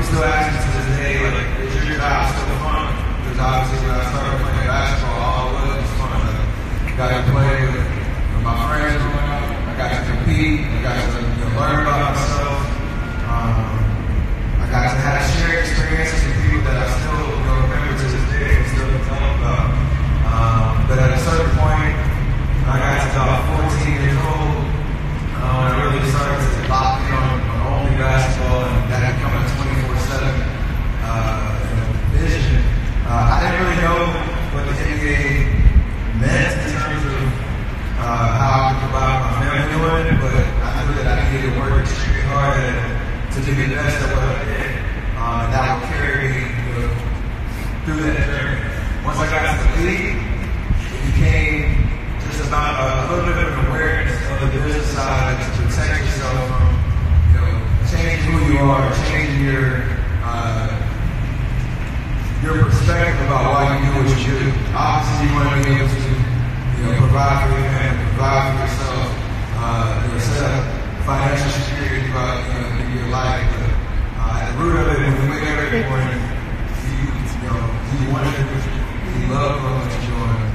we still asking to this day, like, is your job still fun? Because obviously when I started playing basketball, all it was was fun. I got to play with, with my friends growing up. I got to compete. I got to you know, learn about myself. Um, I got to have shared experiences interested your uh, your perspective about why you do what you do. Obviously, you want to be able to you know provide for your family, provide for yourself, uh, you know, set up financial security throughout you know, your life. But uh, at the root of it, when you wake up every morning, do you, you know do you want to do what you love or what you enjoy?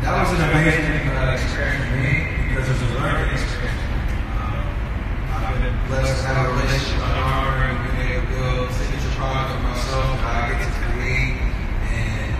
That was an amazing experience for me because it was a learning experience. Uh, I've been blessed to have a relationship with and to myself I get to create and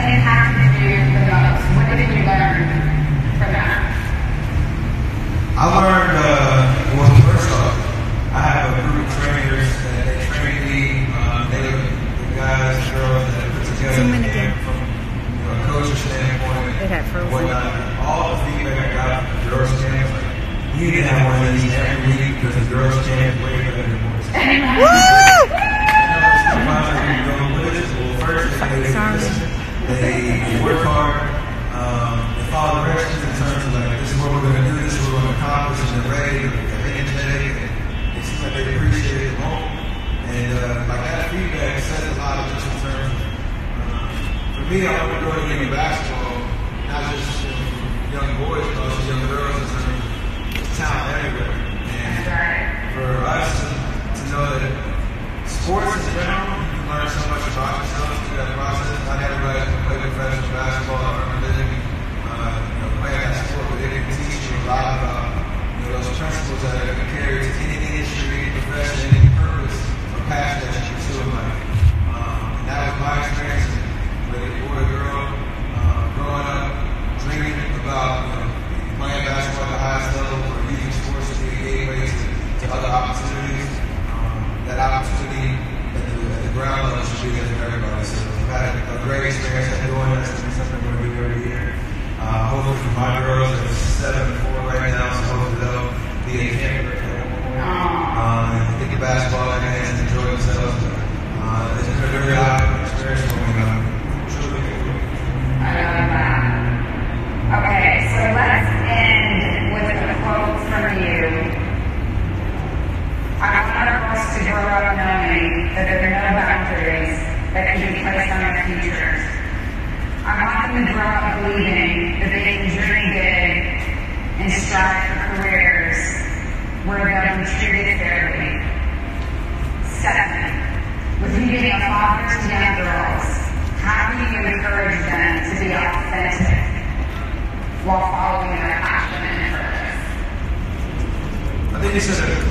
What impacted you the most? What did you learn from that? I learned, uh, well, first off, I have a group of trainers that they train me. Uh, they the guys and girls that put together Zoom in again. from you know, a coach's standpoint It had whatnot. All the feedback I got from the girls' camp, like, you need to have one of these every week because the girls' camp way better than boys' camp. Woo! Sorry. They work hard. Um, they follow directions in terms of like, this is what we're going to do, this is what we're going to accomplish, and they're ready, they're energetic, and it seems like they appreciate the moment. And uh, like that feedback says a lot just in terms of, uh, for me, I want to go to the game of basketball, not just you know, young boys, but also young girls in terms of talent everywhere. And for us to, to know that sports in general, you learn so much about yourself through that process. Professional basketball earn a living, uh, you know, playing sport, but they can teach you a lot about you know, those principles that are carry to any industry, any profession, any purpose or passion that you pursue in life. Um, and that was my experience, you're a boy girl, uh, growing up, dreaming about you know, playing basketball at the highest level or using sports to be a gateway to, to other opportunities. Um, that opportunity at the, at the ground level should be there for everybody. So I've had a, a great experience how do you encourage them to be authentic while following their passion and purpose? I think it's just a,